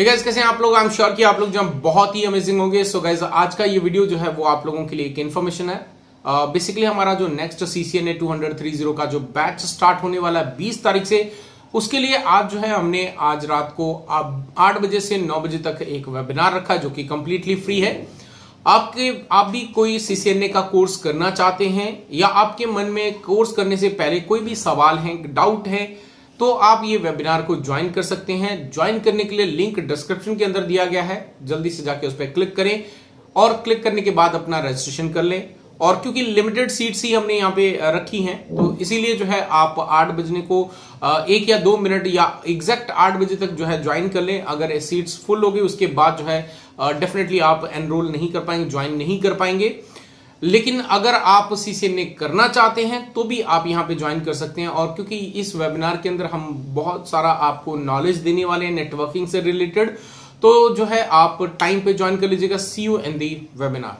ठीक है कैसे हैं आप लोग? आई एम श्योर कि आप लोग जो बहुत ही अमेजिंग होंगे। सो गाइज़ आज का ये वीडियो जो है वो आप लोगों के लिए एक इन्फॉर्मेशन है। बेसिकली uh, हमारा जो next CCNA two hundred three zero का जो बैच स्टार्ट होने वाला है बीस तारीख से उसके लिए आज जो है हमने आज रात को आठ बजे से नौ बजे तक एक वेबिनार रखा जो कि कंप्लीटली फ्री है। आपके आप भी कोई सीसीएनए का कोर्स करना चाहते हैं या आपके मन में कोर्स करने से पहले कोई भी सवाल है डाउट है तो आप ये वेबिनार को ज्वाइन कर सकते हैं। ज्वाइन करने के लिए लिंक डिस्क्रिप्शन के अंदर दिया गया है। जल्दी से जाके उस पर क्लिक करें और क्लिक करने के बाद अपना रजिस्ट्रेशन कर लें। और क्योंकि लिमिटेड सीट्स ही हमने यहाँ पे रखी हैं तो इसीलिए जो है आप आठ बजने को एक या दो मिनट या एग्जैक्ट आठ बजे तक जो है ज्वाइन कर लें। अगर सीट्स फुल होगी उसके बाद जो है डेफिनेटली आप एनरोल नहीं कर पाएँगे ज्वाइन नहीं कर पाएँगे। लेकिन अगर आप सीसीएनए करना चाहते हैं तो भी आप यहाँ पे ज्वाइन कर सकते हैं। और क्योंकि इस वेबिनार के अंदर हम बहुत सारा आपको नॉलेज देने वाले हैं नेटवर्किंग से रिलेटेड तो जो है आप टाइम पे ज्वाइन कर लीजिएगा। See you in the webinar